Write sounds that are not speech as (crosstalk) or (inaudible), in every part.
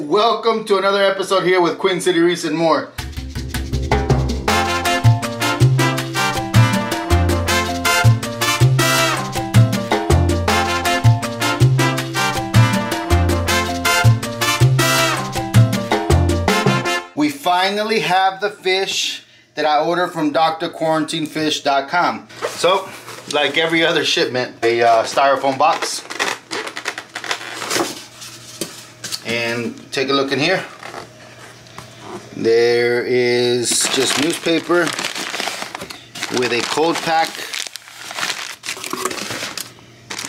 Welcome to another episode here with Queen City Reefs and more. We finally have the fish that I ordered from drquarantinefish.com. So, like every other shipment, a uh, styrofoam box. And take a look in here. There is just newspaper with a cold pack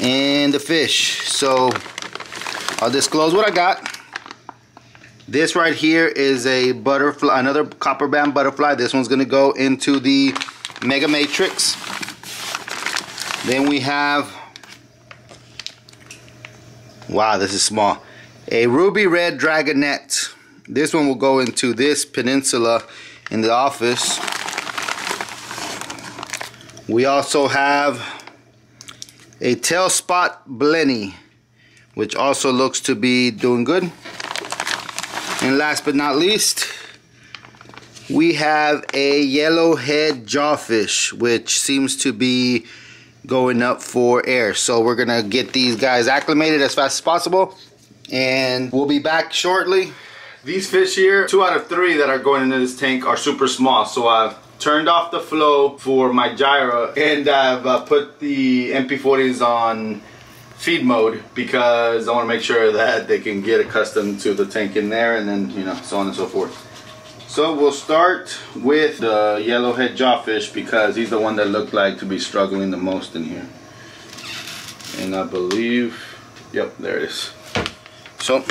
and the fish. So I'll disclose what I got. This right here is a butterfly, another copper band butterfly. This one's gonna go into the Mega Matrix. Then we have, wow, this is small. A ruby red dragonet. This one will go into this peninsula in the office. We also have a tail spot blenny, which also looks to be doing good. And last but not least, we have a yellowhead jawfish, which seems to be going up for air. So we're gonna get these guys acclimated as fast as possible and we'll be back shortly. These fish here, two out of three that are going into this tank are super small. So I've turned off the flow for my gyre and I've uh, put the MP40s on feed mode because I want to make sure that they can get accustomed to the tank in there and then, you know, so on and so forth. So we'll start with the yellowhead jawfish because he's the one that looked like to be struggling the most in here. And I believe, yep, there it is. So,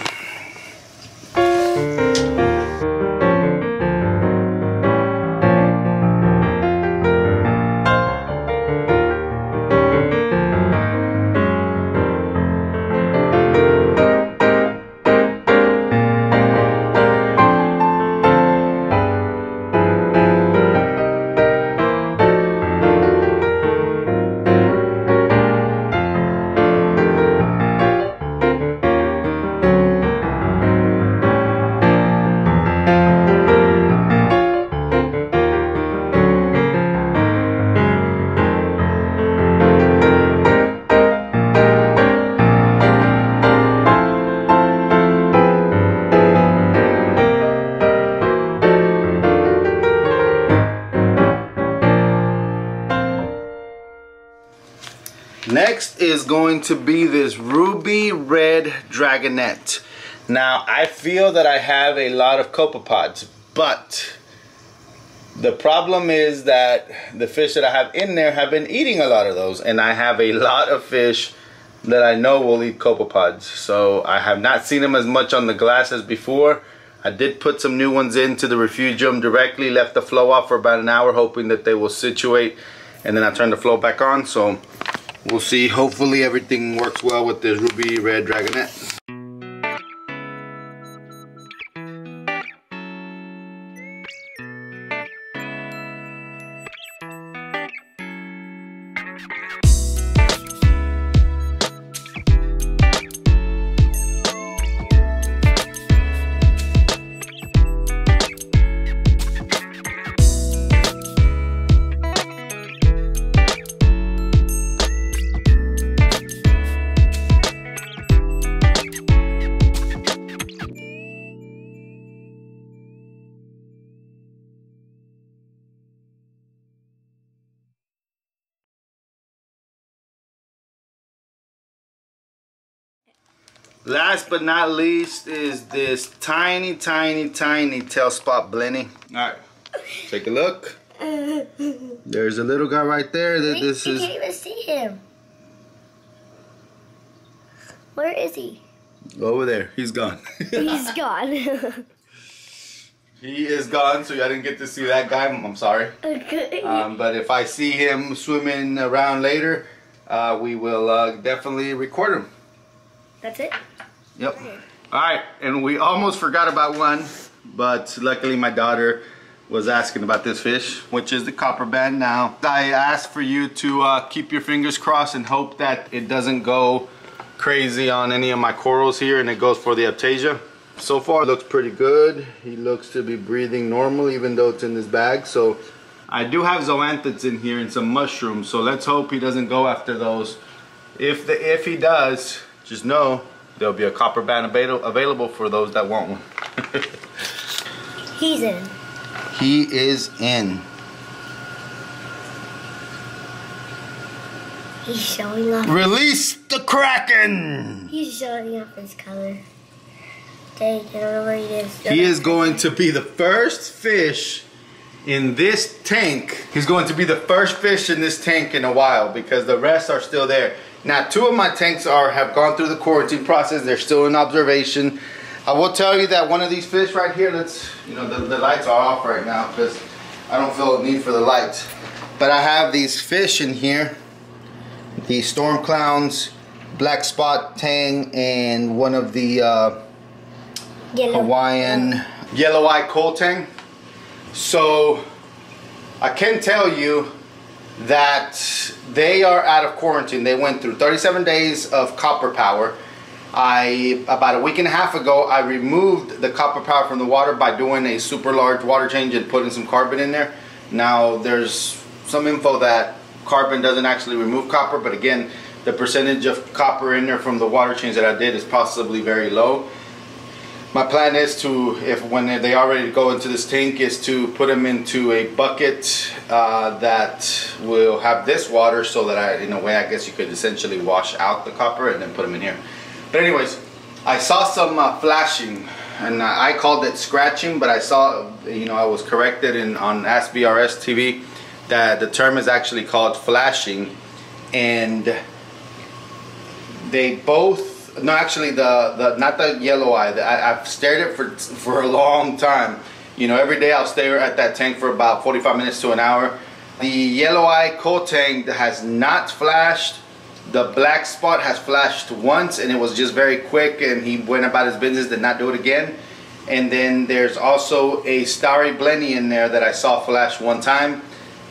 Next is going to be this ruby red dragonet. Now I feel that I have a lot of copepods, but the problem is that the fish that I have in there have been eating a lot of those and I have a lot of fish that I know will eat copepods. So I have not seen them as much on the glass as before. I did put some new ones into the refugium directly, left the flow off for about an hour hoping that they will situate and then I turned the flow back on. So We'll see. Hopefully everything works well with this ruby red dragonet. Last but not least is this tiny, tiny, tiny tail spot blenny. All right, take a look. (laughs) There's a little guy right there. That this you is. can't even see him. Where is he? Over there. He's gone. (laughs) He's gone. (laughs) he is gone, so I didn't get to see that guy. I'm sorry. okay. Um, but if I see him swimming around later, uh, we will uh, definitely record him. That's it? Yep. All right, and we almost forgot about one, but luckily my daughter was asking about this fish, which is the copper band now. I asked for you to uh, keep your fingers crossed and hope that it doesn't go crazy on any of my corals here and it goes for the Aiptasia. so far looks pretty good. He looks to be breathing normal even though it's in this bag. So I do have zoanthids in here and some mushrooms. So let's hope he doesn't go after those. If the if he does, just know there'll be a copper band available for those that want one. (laughs) He's in. He is in. He's showing off. Release the Kraken! He's showing off his color. Dang, I don't know where he is. He is going to be the first fish in this tank. He's going to be the first fish in this tank in a while because the rest are still there. Now, two of my tanks are have gone through the quarantine process. They're still in observation. I will tell you that one of these fish right here, let's, you know, the, the lights are off right now because I don't feel a need for the lights. But I have these fish in here the storm clowns, black spot tang, and one of the uh, Yellow. Hawaiian yellow eye Kole tang. So I can tell you that they are out of quarantine. They went through 37 days of copper power. I about a week and a half ago I removed the copper power from the water by doing a super large water change and putting some carbon in there. Now there's some info that carbon doesn't actually remove copper, but again, the percentage of copper in there from the water change that I did is possibly very low. My plan is to, if when they already go into this tank, is to put them into a bucket uh, that will have this water so that I, in a way, I guess you could essentially wash out the copper and then put them in here. But anyways, I saw some uh, flashing and I called it scratching, but I saw, you know, I was corrected in on AskBRS TV that the term is actually called flashing and they both no actually the, the not the yellow eye the, I, have stared at it for for a long time you know every day I'll stare at that tank for about 45 minutes to an hour the yellow eye Kole tank has not flashed the black spot has flashed once and it was just very quick and he went about his business did not do it again and then there's also a starry blenny in there that I saw flash one time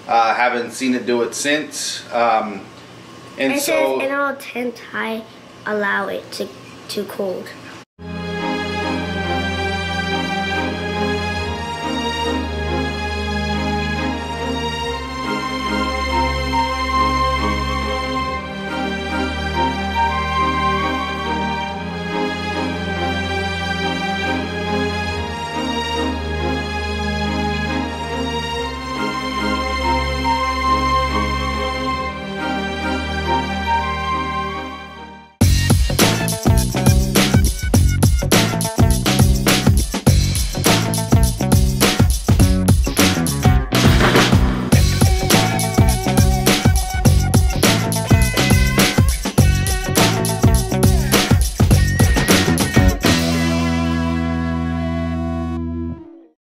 uh, haven't seen it do it since. Um, and it so says in all tent I allow it to too cold.